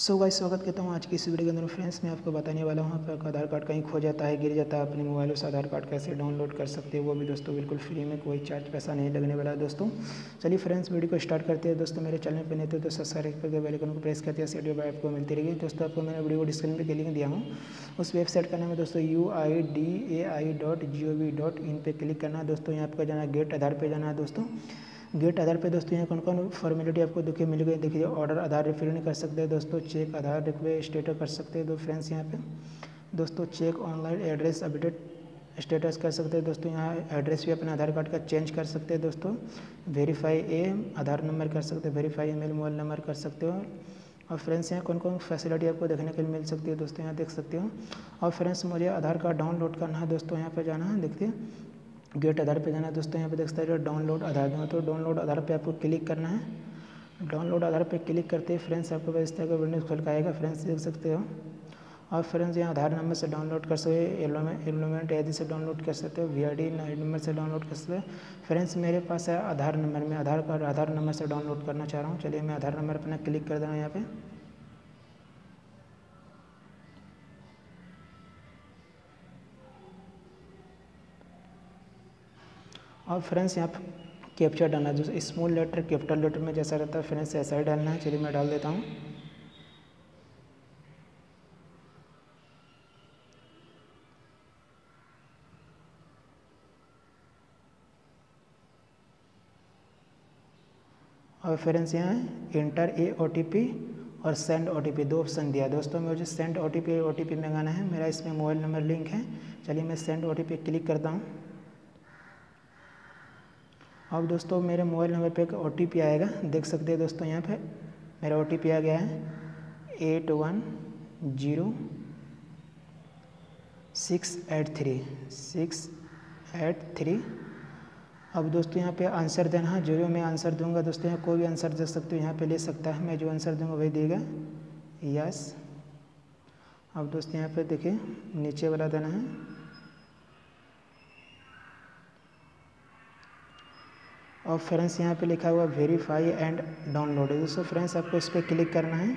So guys स्वागत करता हूँ आज की इस वीडियो के अंदर। फ्रेंड्स मैं आपको बताने वाला हूँ, आपका आधार कार्ड कहीं खो जाता है, गिर जाता है, अपने मोबाइलों से आधार कार्ड कैसे डाउनलोड कर सकते हैं, वो भी दोस्तों बिल्कुल फ्री में, कोई चार्ज पैसा नहीं लगने वाला है दोस्तों। चलिए फ्रेंड्स वीडियो को स्टार्ट करते हैं। दोस्तों, मेरे चैनल पर नहीं तो सब्सक्राइब करके बेल आइकन को प्रेस करते हैं। वीडियो बाय आपको मिलती रहेगी दोस्तों, आपको मैंने वीडियो को डिस्क्रिप्शन पर लिंक दिया हूँ। उस वेबसाइट का नाम है दोस्तों U I D A I dot G O V dot in पर क्लिक करना। है दोस्तों, यहाँ आपका जाना गेट आधार पर जाना है दोस्तों। गेट आधार पे दोस्तों यहाँ कौन कौन फॉर्मेलिटी आपको देखिए मिल गई, देखिए ऑर्डर, आधार रिफिल नहीं कर सकते हैं दोस्तों चेक आधार रिक्वे स्टेटस कर सकते हैं दो फ्रेंड्स यहाँ पे। दोस्तों check online address update status कर सकते हैं दोस्तों, यहाँ एड्रेस भी अपने आधार कार्ड का चेंज कर सकते हैं दोस्तों। वेरीफाई ए आधार नंबर कर सकते हैं वेरीफाई ईमेल मोबाइल नंबर कर सकते हो। और फ्रेंड्स यहाँ कौन कौन फैसिलिटी आपको देखने के लिए मिल सकती है दोस्तों, यहाँ देख सकते हो। और फ्रेंड्स मुझे आधार कार्ड डाउनलोड करना है दोस्तों, यहाँ पर जाना है, देखिए। गेट आधार पे जाना है दोस्तों, यहाँ पे देख सकते हैं डाउनलोड आधार तो डाउनलोड आधार पे आपको क्लिक करना है। डाउनलोड आधार पे क्लिक करते ही फ्रेंड्स आपको इस तरह का विंडोज़ खुल का आएगा फ्रेंड्स देख सकते हो। और फ्रेंड्स यहाँ आधार नंबर से डाउनलोड कर सकते हो एलोमेंट आई से डाउनलोड कर सकते हो वी आई डी नंबर से डाउनलोड कर सकते हो। फ्रेंड्स मेरे पास है आधार नंबर में, आधार कार्ड आधार नंबर से डाउनलोड करना चाह रहा हूँ। चलिए मैं आधार नंबर अपना क्लिक कर दे रहा हूँ यहाँ पे। और फ्रेंड्स, यहाँ कैप्चर डालना जो स्मॉल लेटर कैपिटल लेटर में जैसा रहता है, फ्रेंड्स, ऐसा ही डालना है। चलिए मैं डाल देता हूँ। और फ्रेंड्स, यहाँ इंटर ए ओ और सेंड ओ टी पी दो ऑप्शन दिया दोस्तों, मुझे send O T P O T P मंगाना है। मेरा इसमें मोबाइल नंबर लिंक है। चलिए मैं सेंड ओ क्लिक करता हूँ। अब दोस्तों मेरे मोबाइल नंबर पे एक OTP आएगा, देख सकते हैं दोस्तों यहाँ पे। मेरा ओटीपी आ गया है eight one zero six eight three, six eight three. अब दोस्तों यहाँ पे आंसर देना, है, जो जो मैं आंसर दूँगा दोस्तों, यहाँ कोई भी आंसर दे सकते हो, यहाँ पे ले सकता है, मैं जो आंसर दूँगा वही देगा। यस। अब दोस्तों यहाँ पे देखिए, नीचे वाला देना है। और फ्रेंड्स, यहाँ पे लिखा हुआ वेरीफाई एंड डाउनलोड दोस्तों, फ्रेंड्स, आपको इस पर क्लिक करना है।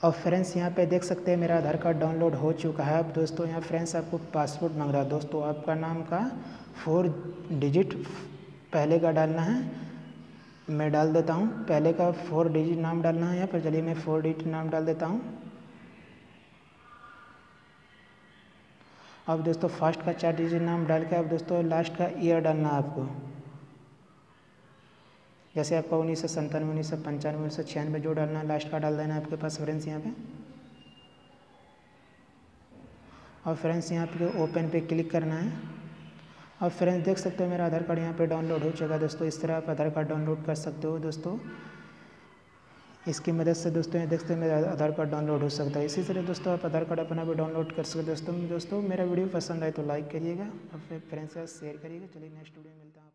और फ्रेंड्स, यहाँ पे देख सकते हैं मेरा आधार कार्ड डाउनलोड हो चुका है। अब दोस्तों, यहाँ फ्रेंड्स, आपको पासवर्ड मांग रहा है। दोस्तों, आपका नाम का फोर डिजिट पहले का डालना है। मैं डाल देता हूँ। पहले का फोर डिजिट नाम डालना है यहाँ पर। चलिए, मैं फोर डिजिट नाम डाल देता हूँ। अब दोस्तों फ़र्स्ट का चार डिजिट नाम डाल के अब दोस्तों लास्ट का ईयर डालना है आपको। जैसे आपका उन्नीस सौ संतानवे उन्नीस सौ पंचानवे, उन्नीस सौ छियानवे जो डालना है लास्ट का डाल देना आपके पास फ्रेंड्स यहाँ पे। और फ्रेंड्स यहाँ पे ओपन पे क्लिक करना है। और फ्रेंड्स देख सकते हो मेरा आधार कार्ड यहाँ पे डाउनलोड हो चुका है दोस्तों, इस तरह आप आधार कार्ड डाउनलोड कर सकते हो दोस्तों। इसकी मदद से दोस्तों ये देखते हैं मेरा आधार कार्ड डाउनलोड हो सकता है। इसी तरह दोस्तों, आप आधार कार्ड अपना भी डाउनलोड कर सकते दोस्तों दोस्तों, मेरा वीडियो पसंद आए तो लाइक करिएगा फिर फ्रेंड्स से शेयर करिएगा। चलिए नेक्स्ट वीडियो मिलता है।